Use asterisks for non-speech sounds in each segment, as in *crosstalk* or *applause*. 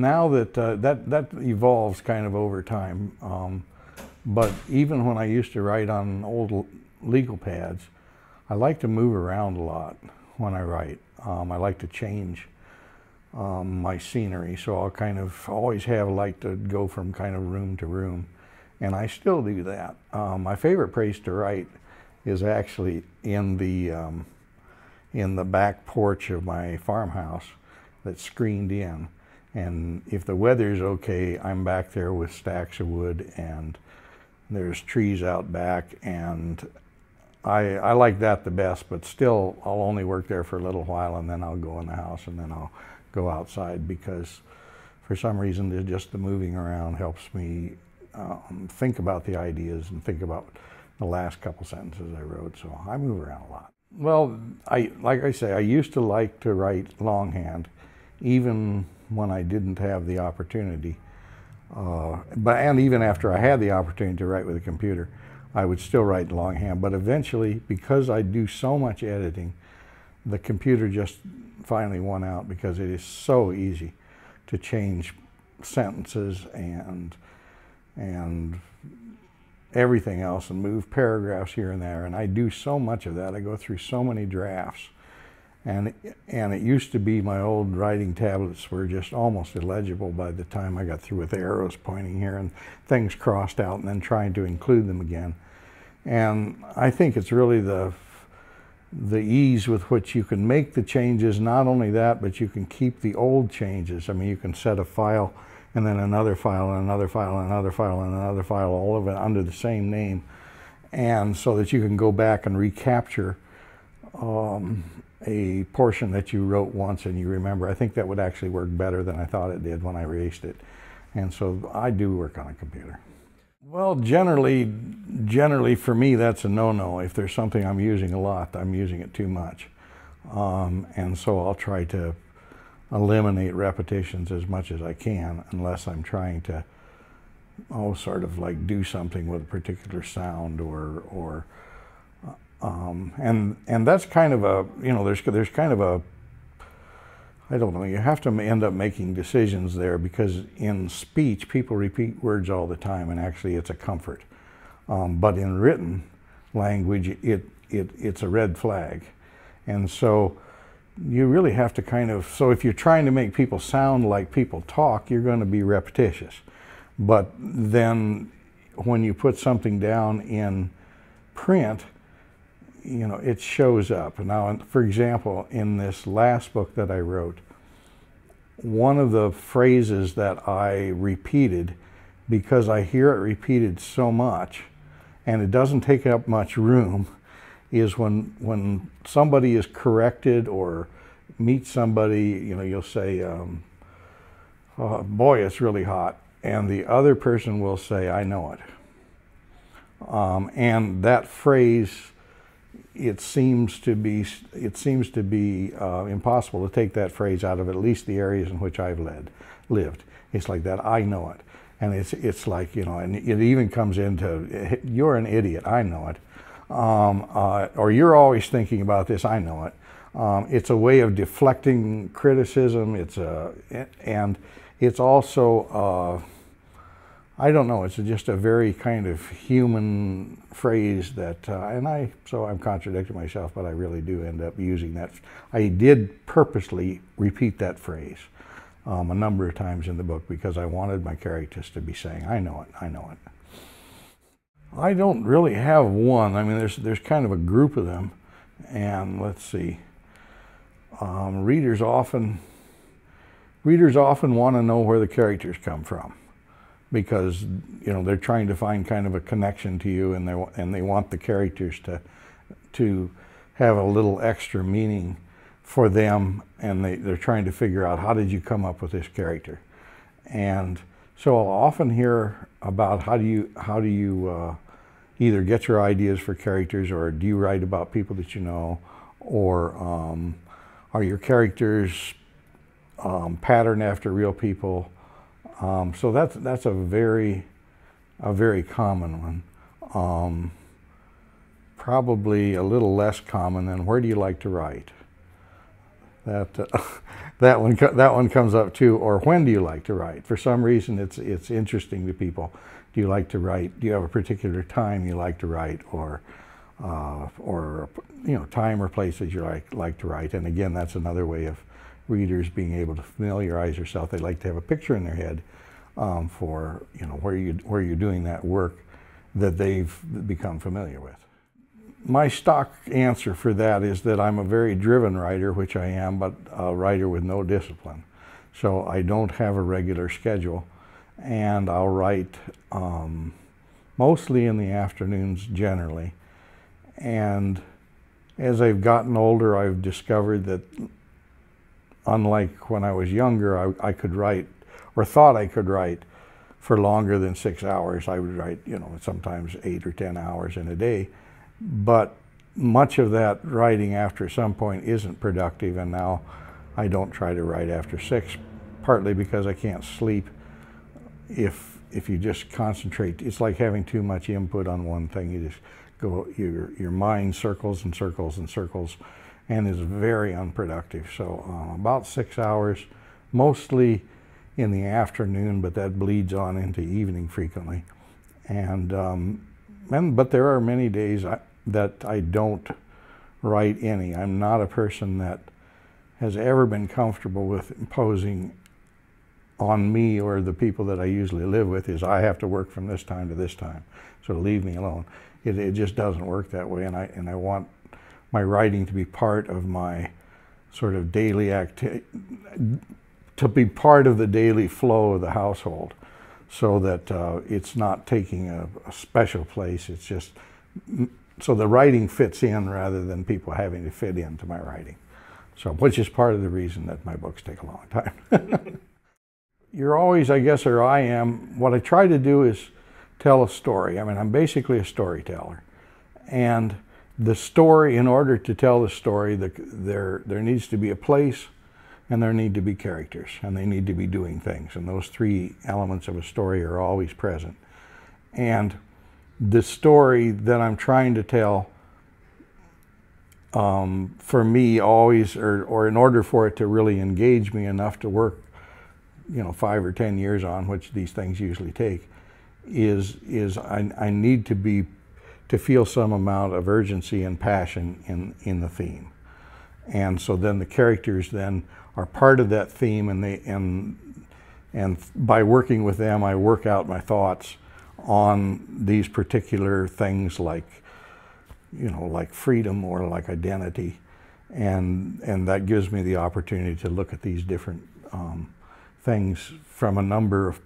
now that uh, that that evolves kind of over time. Um, but even when I used to write on old legal pads, I like to move around a lot when I write. Um, I like to change um, my scenery, so I'll kind of always have like to go from kind of room to room, and I still do that. Um, my favorite place to write is actually in the um, in the back porch of my farmhouse that's screened in. And if the weather's okay, I'm back there with stacks of wood and there's trees out back and I, I like that the best, but still I'll only work there for a little while and then I'll go in the house and then I'll go outside because for some reason just the moving around helps me um, think about the ideas and think about the last couple sentences I wrote. So I move around a lot. Well, I like I say, I used to like to write longhand, even when I didn't have the opportunity. Uh, but and even after I had the opportunity to write with a computer, I would still write in longhand. But eventually, because I do so much editing, the computer just finally won out because it is so easy to change sentences and and everything else and move paragraphs here and there. And I do so much of that. I go through so many drafts. And, and it used to be my old writing tablets were just almost illegible by the time I got through with arrows pointing here and things crossed out and then trying to include them again. And I think it's really the, the ease with which you can make the changes. Not only that, but you can keep the old changes. I mean, you can set a file and then another file and another file and another file and another file, all of it under the same name. And so that you can go back and recapture um, a portion that you wrote once and you remember. I think that would actually work better than I thought it did when I erased it. And so I do work on a computer. Well, generally, generally for me, that's a no-no. If there's something I'm using a lot, I'm using it too much. Um, and so I'll try to eliminate repetitions as much as I can unless I'm trying to oh sort of like do something with a particular sound or or um, and and that's kind of a you know there's there's kind of a I don't know you have to end up making decisions there because in speech people repeat words all the time and actually it's a comfort um, but in written language it, it it's a red flag and so you really have to kind of, so if you're trying to make people sound like people talk, you're going to be repetitious. But then when you put something down in print, you know, it shows up. Now, for example, in this last book that I wrote, one of the phrases that I repeated, because I hear it repeated so much, and it doesn't take up much room, is when when somebody is corrected or meets somebody, you know, you'll say, um, oh, "Boy, it's really hot," and the other person will say, "I know it." Um, and that phrase, it seems to be it seems to be uh, impossible to take that phrase out of at least the areas in which I've led lived. It's like that. I know it, and it's it's like you know, and it even comes into you're an idiot. I know it um, uh, or you're always thinking about this, I know it. Um, it's a way of deflecting criticism. It's a, and it's also, uh, I don't know, it's just a very kind of human phrase that, uh, and I, so I'm contradicting myself, but I really do end up using that. I did purposely repeat that phrase um, a number of times in the book because I wanted my characters to be saying, I know it, I know it. I don't really have one. I mean, there's there's kind of a group of them, and let's see. Um, readers often readers often want to know where the characters come from because you know they're trying to find kind of a connection to you, and they and they want the characters to to have a little extra meaning for them, and they, they're trying to figure out how did you come up with this character, and so I'll often hear about how do you how do you uh, either get your ideas for characters or do you write about people that you know or um, are your characters um, patterned after real people? Um, so that's that's a very a very common one. Um, probably a little less common than where do you like to write? That uh, *laughs* that one that one comes up too. Or when do you like to write? For some reason, it's it's interesting to people. Do you like to write? Do you have a particular time you like to write, or uh, or you know time or places you like like to write? And again, that's another way of readers being able to familiarize yourself. They like to have a picture in their head um, for you know where you where you're doing that work that they've become familiar with. My stock answer for that is that I'm a very driven writer, which I am, but a writer with no discipline. So I don't have a regular schedule, and I'll write um, mostly in the afternoons generally. And as I've gotten older, I've discovered that unlike when I was younger, I, I could write or thought I could write for longer than six hours. I would write, you know, sometimes eight or 10 hours in a day. But much of that writing after some point isn't productive, and now I don't try to write after six, partly because I can't sleep if if you just concentrate. It's like having too much input on one thing. You just go, your, your mind circles and circles and circles and is very unproductive. So uh, about six hours, mostly in the afternoon, but that bleeds on into evening frequently. And, um, and but there are many days I, that I don't write any. I'm not a person that has ever been comfortable with imposing on me or the people that I usually live with is I have to work from this time to this time. So leave me alone. It, it just doesn't work that way. And I, and I want my writing to be part of my sort of daily activity to be part of the daily flow of the household so that uh, it's not taking a, a, special place. It's just so the writing fits in rather than people having to fit into my writing. So, which is part of the reason that my books take a long time. *laughs* You're always, I guess, or I am, what I try to do is tell a story. I mean, I'm basically a storyteller. And the story, in order to tell the story, the, there, there needs to be a place and there need to be characters and they need to be doing things. And those three elements of a story are always present. And the story that I'm trying to tell, um, for me, always, or, or in order for it to really engage me enough to work, you know, five or ten years on, which these things usually take, is is I, I need to be to feel some amount of urgency and passion in in the theme, and so then the characters then are part of that theme, and they and and by working with them, I work out my thoughts on these particular things like you know like freedom or like identity, and and that gives me the opportunity to look at these different um, things from a number of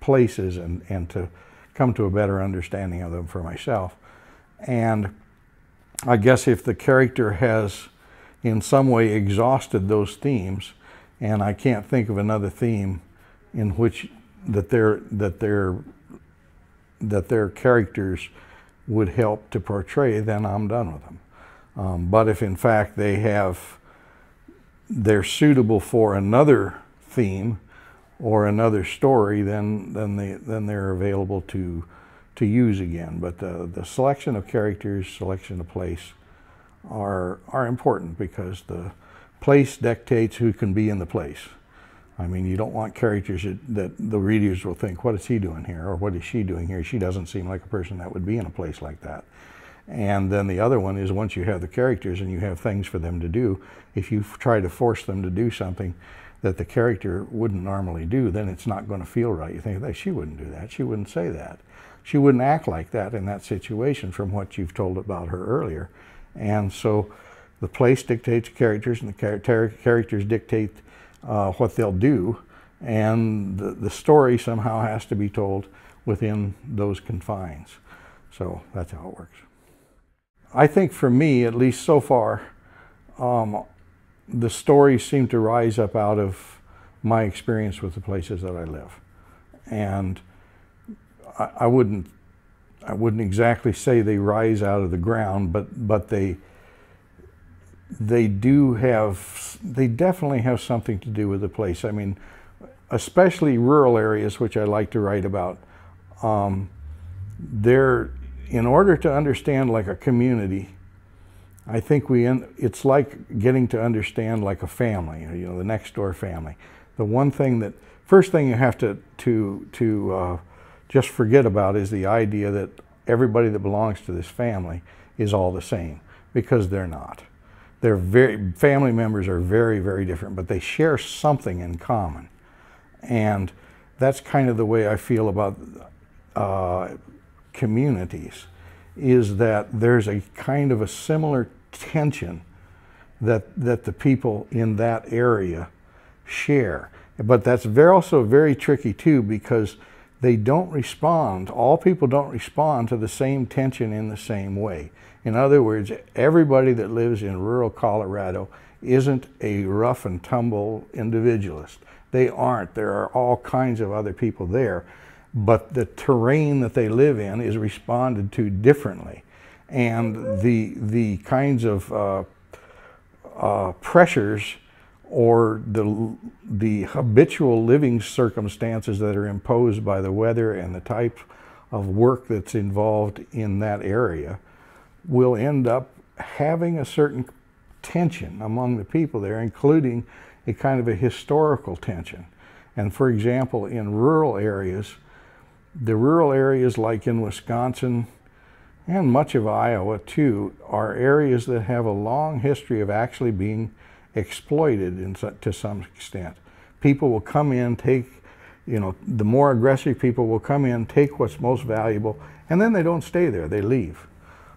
places and and to come to a better understanding of them for myself, and I guess if the character has in some way exhausted those themes, and I can't think of another theme in which that their that their that their characters would help to portray, then I'm done with them. Um, but if in fact they have they're suitable for another theme or another story, then then they then they're available to to use again. But the the selection of characters, selection of place are, are important because the place dictates who can be in the place. I mean, you don't want characters that, that, the readers will think, what is he doing here? Or what is she doing here? She doesn't seem like a person that would be in a place like that. And then the other one is once you have the characters and you have things for them to do, if you try to force them to do something that the character wouldn't normally do, then it's not going to feel right. You think, that she wouldn't do that. She wouldn't say that. She wouldn't act like that in that situation from what you've told about her earlier. And so the place dictates characters, and the char characters dictate uh, what they'll do, and the, the story somehow has to be told within those confines. So that's how it works. I think for me, at least so far, um, the stories seem to rise up out of my experience with the places that I live. And I, I wouldn't I wouldn't exactly say they rise out of the ground, but but they they do have they definitely have something to do with the place. I mean, especially rural areas, which I like to write about. Um, they're in order to understand like a community, I think we, in, it's like getting to understand like a family, you know, the next door family. The one thing that, first thing you have to, to, to uh, just forget about is the idea that everybody that belongs to this family is all the same, because they're not. They're very, family members are very, very different, but they share something in common. And that's kind of the way I feel about uh, communities, is that there's a kind of a similar tension that, that the people in that area share. But that's very, also very tricky too because they don't respond, all people don't respond to the same tension in the same way. In other words, everybody that lives in rural Colorado isn't a rough and tumble individualist. They aren't. There are all kinds of other people there. But the terrain that they live in is responded to differently and the the kinds of uh, uh, pressures or the the habitual living circumstances that are imposed by the weather and the type of work that's involved in that area will end up having a certain tension among the people there, including a kind of a historical tension. And for example, in rural areas, the rural areas like in Wisconsin, and much of Iowa too, are areas that have a long history of actually being exploited in, to some extent. People will come in, take, you know, the more aggressive people will come in, take what's most valuable, and then they don't stay there, they leave.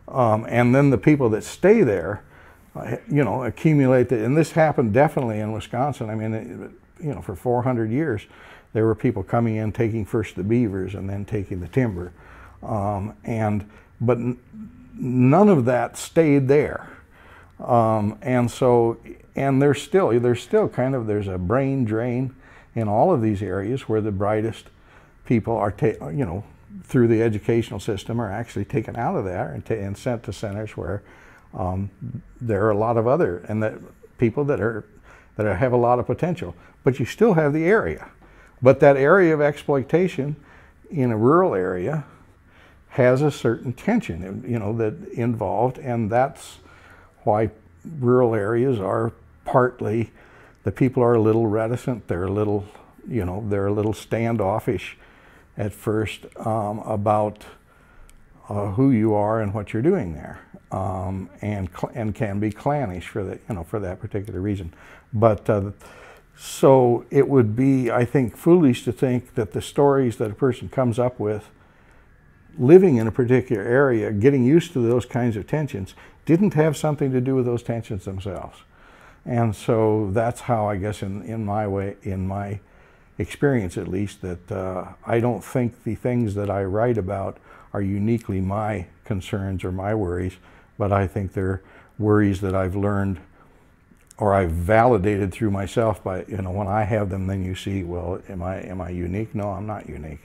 Um, and then the people that stay there, uh, you know, accumulate, the, and this happened definitely in Wisconsin. I mean, it, you know, for 400 years, there were people coming in, taking first the beavers and then taking the timber. Um, and but none of that stayed there. Um, and so, and there's still, there's still kind of, there's a brain drain in all of these areas where the brightest people are, you know, through the educational system are actually taken out of there and, and sent to centers where um, there are a lot of other, and that people that are, that are, have a lot of potential. But you still have the area. But that area of exploitation in a rural area has a certain tension, you know, that involved, and that's why rural areas are partly the people are a little reticent. They're a little, you know, they're a little standoffish at first um, about uh, who you are and what you're doing there, um, and and can be clannish for that, you know, for that particular reason. But uh, so it would be, I think, foolish to think that the stories that a person comes up with living in a particular area, getting used to those kinds of tensions, didn't have something to do with those tensions themselves. And so that's how I guess in, in my way, in my experience at least, that uh, I don't think the things that I write about are uniquely my concerns or my worries, but I think they're worries that I've learned or I've validated through myself by, you know, when I have them, then you see, well, am I, am I unique? No, I'm not unique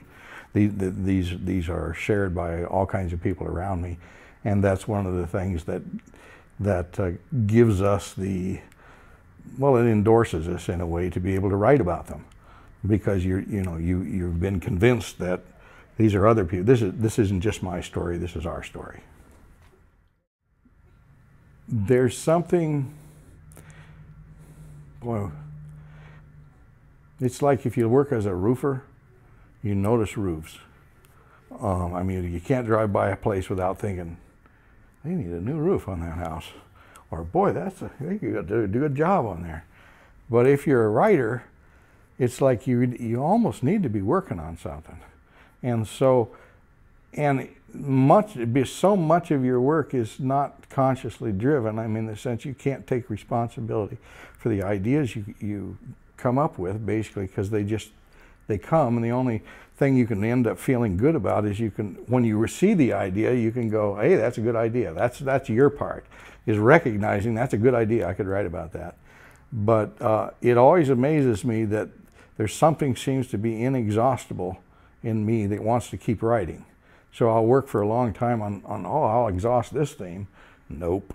these, these, these are shared by all kinds of people around me. And that's one of the things that, that uh, gives us the, well, it endorses us in a way to be able to write about them because you you know, you, you've been convinced that these are other people. This, is, this isn't just my story, this is our story. There's something, well, it's like if you work as a roofer, you notice roofs. Um, I mean, you can't drive by a place without thinking, they need a new roof on that house. Or, boy, that's a, they could do a good job on there. But if you're a writer, it's like you, you almost need to be working on something. And so, and much, be so much of your work is not consciously driven. I mean, in the sense you can't take responsibility for the ideas you, you come up with, basically, because they just they come, and the only thing you can end up feeling good about is you can, when you receive the idea, you can go, hey, that's a good idea. That's, that's your part, is recognizing that's a good idea. I could write about that. But uh, it always amazes me that there's something seems to be inexhaustible in me that wants to keep writing. So I'll work for a long time on, on oh, I'll exhaust this theme. Nope.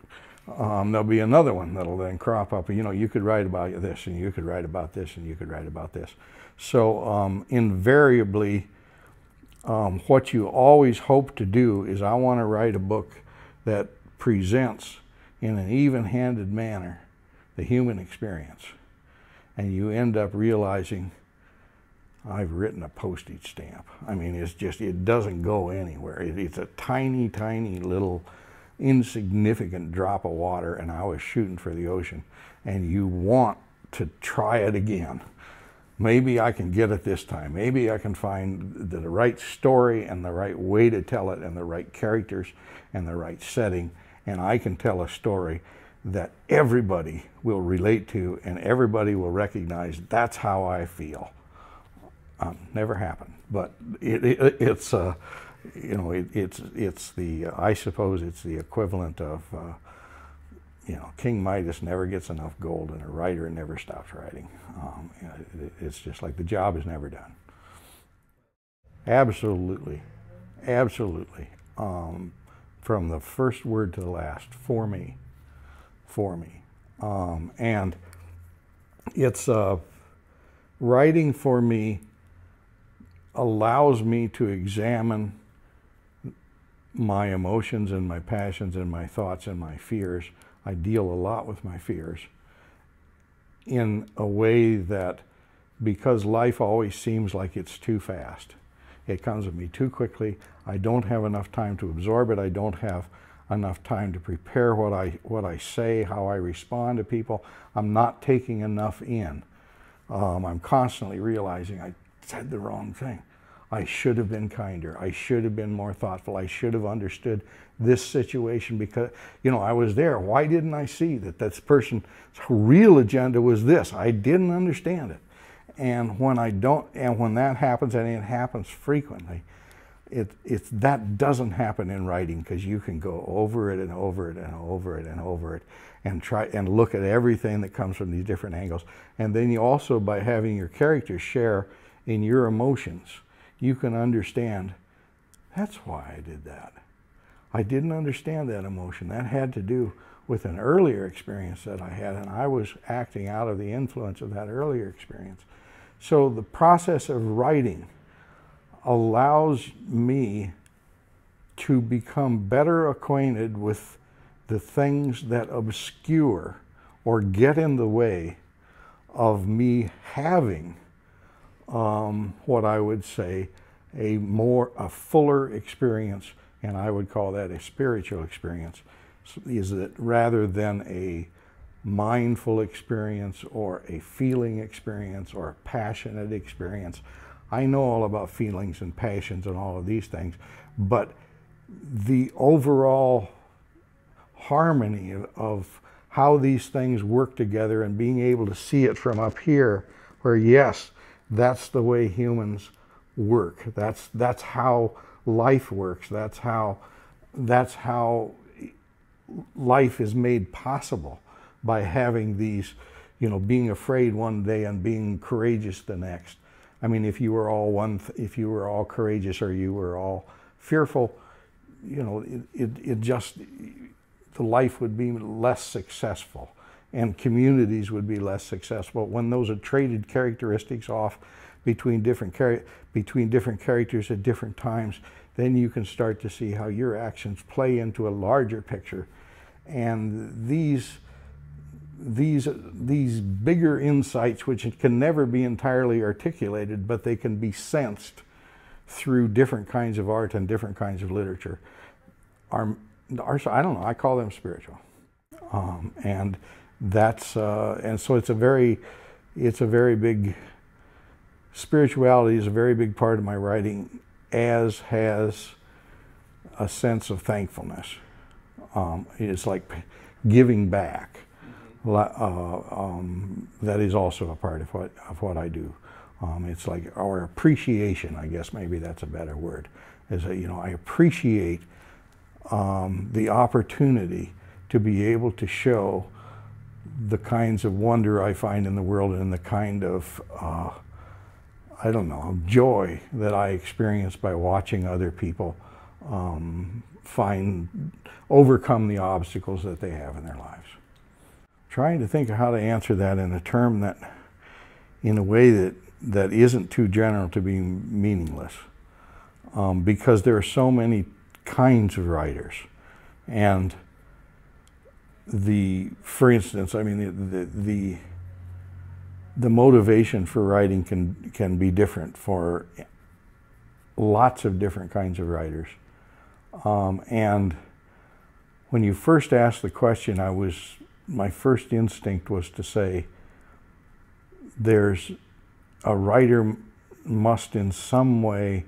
Um, there'll be another one that'll then crop up. You know, you could write about this, and you could write about this, and you could write about this. So um, invariably, um, what you always hope to do is I want to write a book that presents in an even handed manner the human experience. And you end up realizing I've written a postage stamp. I mean, it's just, it doesn't go anywhere. It, it's a tiny, tiny little insignificant drop of water, and I was shooting for the ocean. And you want to try it again. Maybe I can get it this time. Maybe I can find the right story and the right way to tell it, and the right characters and the right setting, and I can tell a story that everybody will relate to and everybody will recognize that's how I feel. Um, never happened, but it, it, it's uh, you know it, it's it's the I suppose it's the equivalent of uh, you know King Midas never gets enough gold and a writer never stops writing. Um, know, it's just like the job is never done. Absolutely, absolutely. Um, from the first word to the last, for me, for me, um, and it's uh, writing for me allows me to examine my emotions and my passions and my thoughts and my fears. I deal a lot with my fears in a way that because life always seems like it's too fast. It comes at me too quickly. I don't have enough time to absorb it. I don't have enough time to prepare what I, what I say, how I respond to people. I'm not taking enough in. Um, I'm constantly realizing I said the wrong thing. I should have been kinder. I should have been more thoughtful. I should have understood this situation because, you know, I was there. Why didn't I see that this person's real agenda was this? I didn't understand it. And when I don't, and when that happens, and it happens frequently, it, it's, that doesn't happen in writing because you can go over it and over it and over it and over it and try and look at everything that comes from these different angles. And then you also, by having your characters share in your emotions, you can understand that's why I did that. I didn't understand that emotion. That had to do with an earlier experience that I had, and I was acting out of the influence of that earlier experience. So the process of writing allows me to become better acquainted with the things that obscure or get in the way of me having um, what I would say a more a fuller experience, and I would call that a spiritual experience, is that rather than a mindful experience or a feeling experience or a passionate experience. I know all about feelings and passions and all of these things, but the overall harmony of, of how these things work together and being able to see it from up here, where yes, that's the way humans work. That's that's how life works. That's how that's how life is made possible by having these, you know, being afraid one day and being courageous the next. I mean, if you were all one, if you were all courageous or you were all fearful, you know, it, it, it just, the life would be less successful and communities would be less successful. When those are traded characteristics off between different, between different characters at different times, then you can start to see how your actions play into a larger picture. And these, these, these bigger insights, which can never be entirely articulated, but they can be sensed through different kinds of art and different kinds of literature, are, are I don't know, I call them spiritual. Um, and that's uh, and so it's a very it's a very big spirituality is a very big part of my writing as has a sense of thankfulness. Um, it's like giving back. Uh, um, that is also a part of what of what I do. Um, it's like our appreciation I guess maybe that's a better word is that you know I appreciate um, the opportunity to be able to show the kinds of wonder I find in the world and the kind of, uh, I don't know, joy that I experience by watching other people um, find, overcome the obstacles that they have in their lives. Trying to think of how to answer that in a term that, in a way that, that isn't too general to be meaningless. Um, because there are so many kinds of writers. And the, for instance, I mean, the, the, the, motivation for writing can, can be different for lots of different kinds of writers. Um, and when you first asked the question, I was, my first instinct was to say, there's a writer must in some way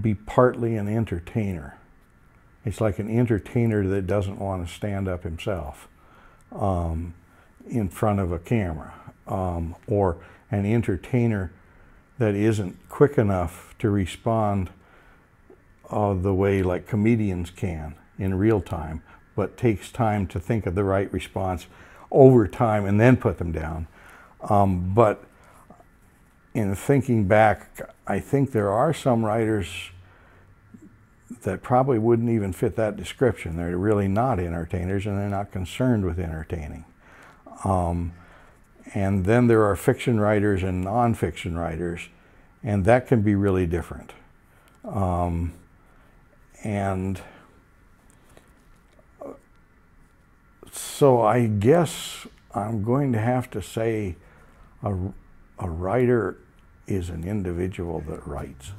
be partly an entertainer. It's like an entertainer that doesn't want to stand up himself um, in front of a camera, um, or an entertainer that isn't quick enough to respond uh, the way like comedians can in real time, but takes time to think of the right response over time and then put them down. Um, but in thinking back, I think there are some writers that probably wouldn't even fit that description. They're really not entertainers and they're not concerned with entertaining. Um, and then there are fiction writers and nonfiction writers, and that can be really different. Um, and so I guess I'm going to have to say a, a writer is an individual that writes.